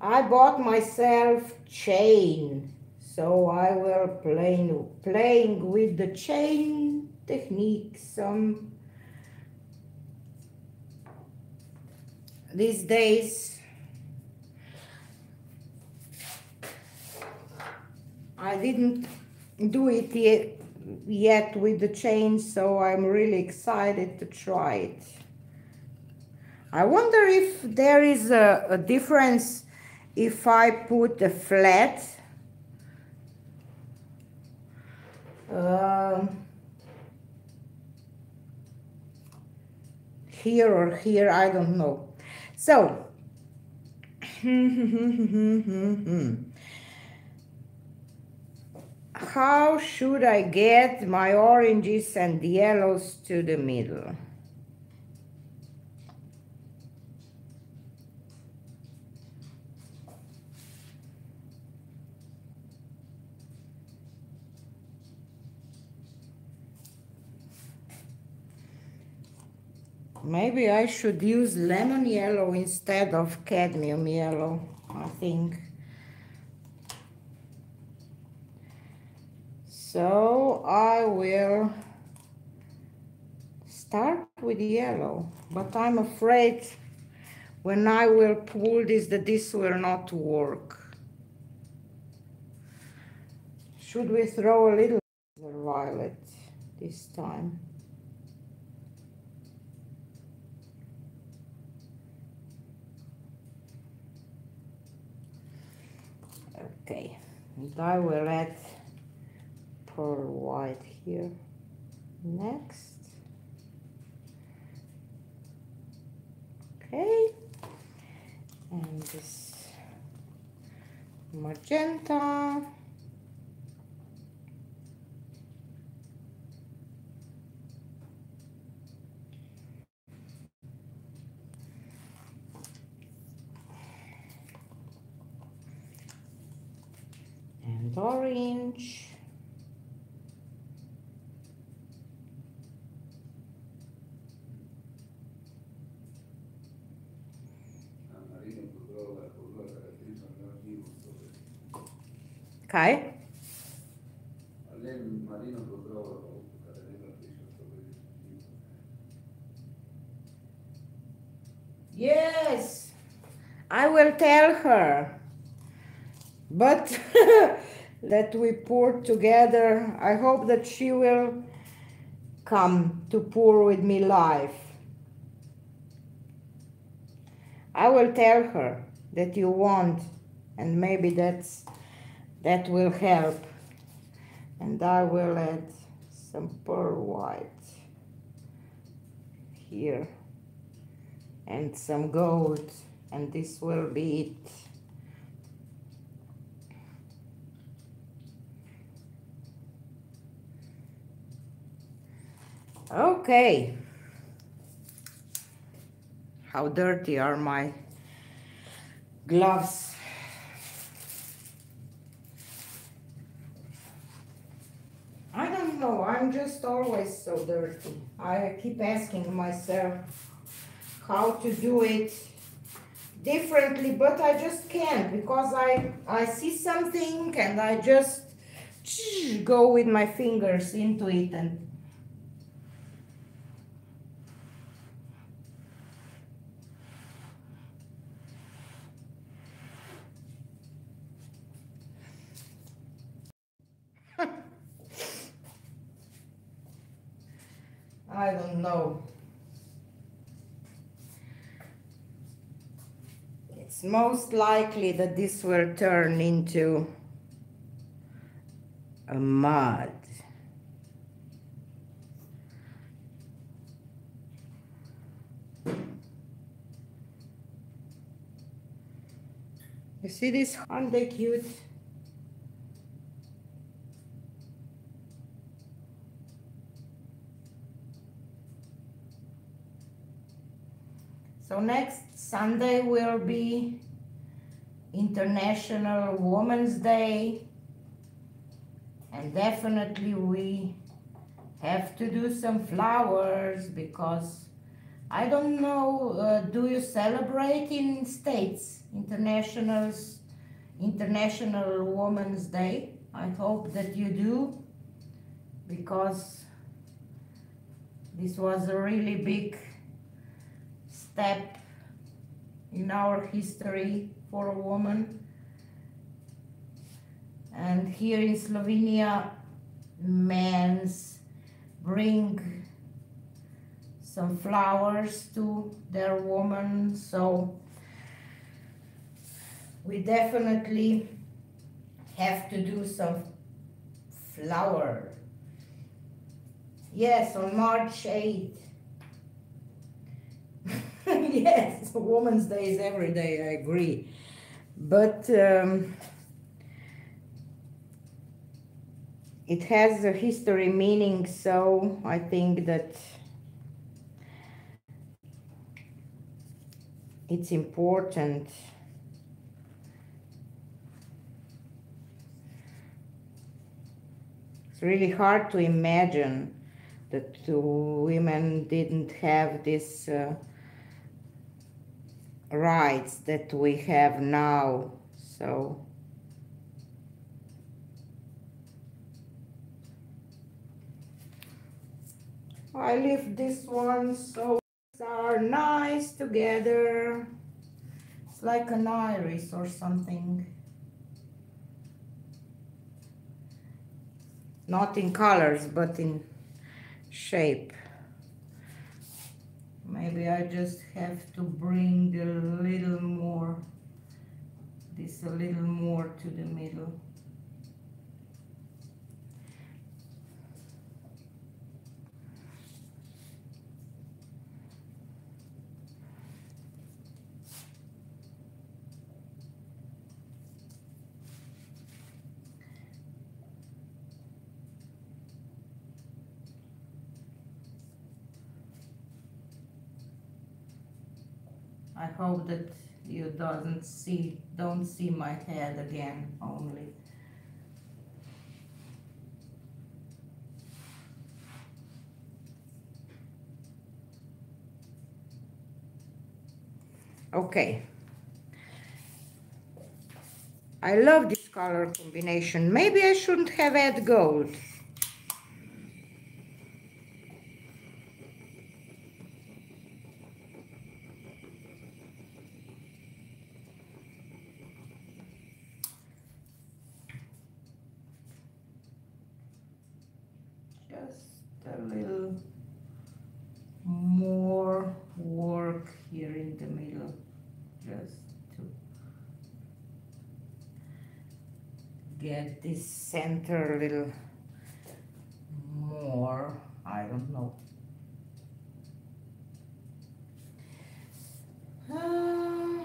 I bought myself chain, so I will playing playing with the chain technique some these days. I didn't do it yet, yet with the chain, so I'm really excited to try it. I wonder if there is a, a difference if I put a flat um, here or here, I don't know. So, *laughs* how should I get my oranges and yellows to the middle? Maybe I should use lemon yellow instead of cadmium yellow, I think. So I will start with yellow, but I'm afraid when I will pull this that this will not work. Should we throw a little violet this time? Okay, and I will add pearl white here next. Okay, and this magenta. and orange. Okay. Yes, I will tell her. But *laughs* that we pour together, I hope that she will come to pour with me live. I will tell her that you want and maybe that's that will help. And I will add some pearl white here and some gold and this will be it. Okay. How dirty are my gloves? I don't know, I'm just always so dirty. I keep asking myself how to do it differently, but I just can't because I, I see something and I just go with my fingers into it and I. It's most likely that this will turn into a mud. You see this? Aren't they cute? So next Sunday will be International Women's Day and definitely we have to do some flowers because I don't know, uh, do you celebrate in States International's International Women's Day? I hope that you do because this was a really big step in our history for a woman. And here in Slovenia, men's bring some flowers to their woman. So we definitely have to do some flower. Yes, on March 8th *laughs* yes, Women's Day is every day, I agree. But um, it has a history meaning, so I think that it's important it's really hard to imagine that women didn't have this. uh, rights that we have now so I leave this one so are nice together. It's like an iris or something. Not in colors, but in shape. Maybe I just have to bring a little more, this a little more to the middle. Hope that you doesn't see don't see my head again only. Okay. I love this color combination. Maybe I shouldn't have had gold this center a little more. I don't know. Uh,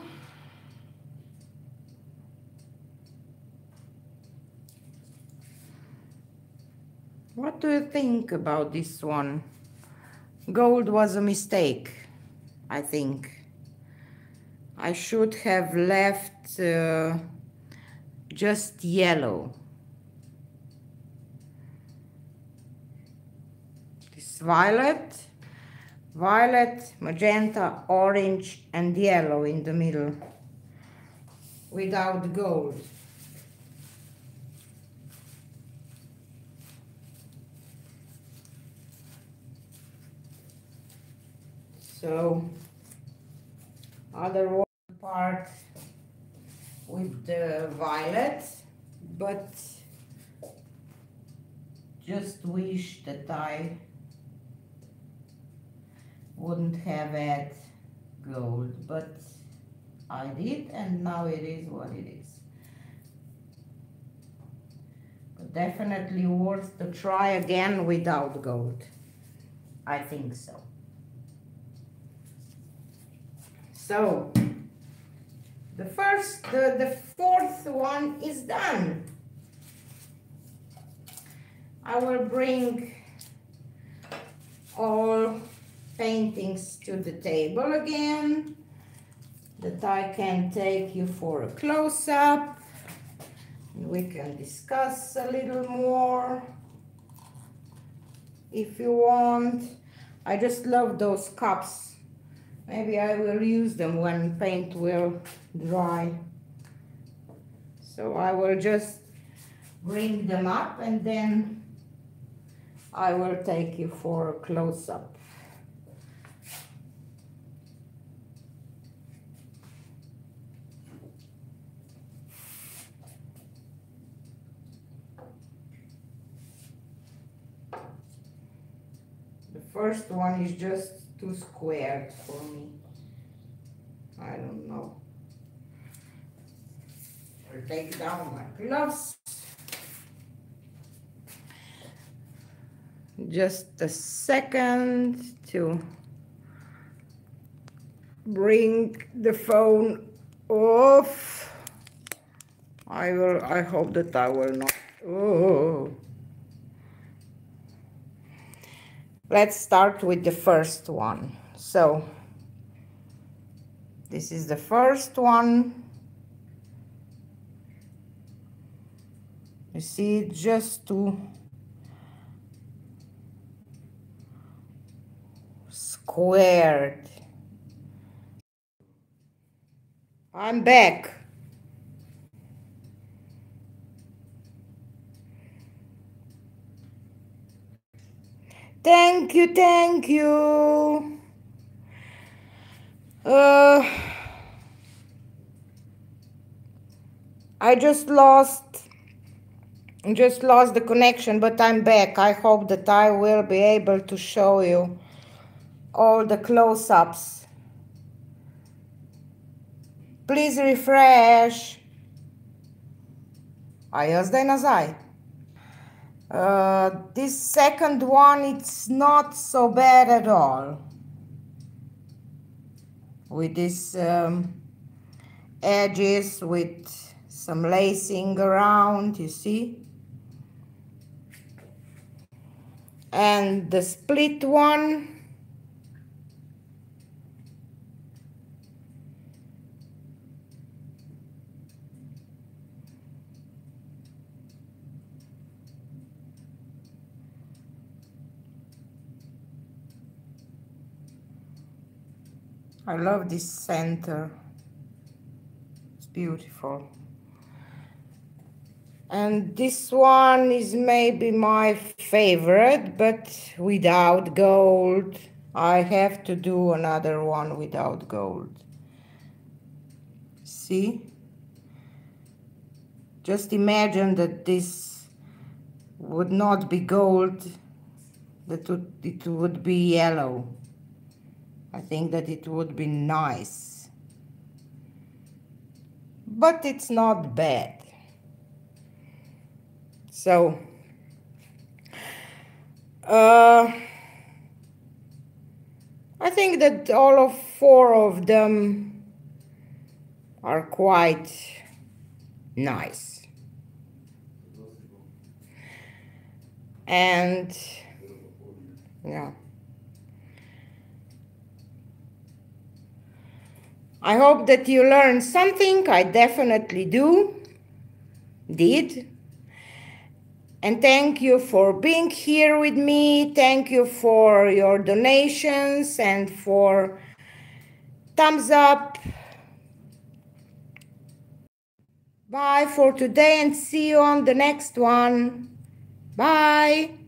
what do you think about this one? Gold was a mistake I think. I should have left uh, just yellow. This violet, violet, magenta, orange and yellow in the middle without gold. So other part with the violet, but just wish that I wouldn't have had gold, but I did and now it is what it is. But definitely worth to try again without gold. I think so. So, the first, the, the fourth one is done. I will bring all paintings to the table again that I can take you for a close-up. We can discuss a little more if you want. I just love those cups Maybe I will use them when paint will dry. So I will just bring them up and then I will take you for a close-up. The first one is just too squared for me. I don't know. I'll take down my gloves. Just a second to bring the phone off. I will, I hope that I will not, oh, let's start with the first one. So this is the first one. You see, just to squared. I'm back. Thank you, thank you. Uh, I just lost just lost the connection, but I'm back. I hope that I will be able to show you all the close-ups. Please refresh. A jaz. Uh, this second one, it's not so bad at all. With these um, edges, with some lacing around, you see? And the split one, I love this center. It's beautiful. And this one is maybe my favorite, but without gold. I have to do another one without gold. See? Just imagine that this would not be gold, that it would be yellow. I think that it would be nice. But it's not bad. So, uh, I think that all of four of them are quite nice. And, yeah. I hope that you learned something. I definitely do. Did. And thank you for being here with me. Thank you for your donations and for thumbs up. Bye for today and see you on the next one. Bye.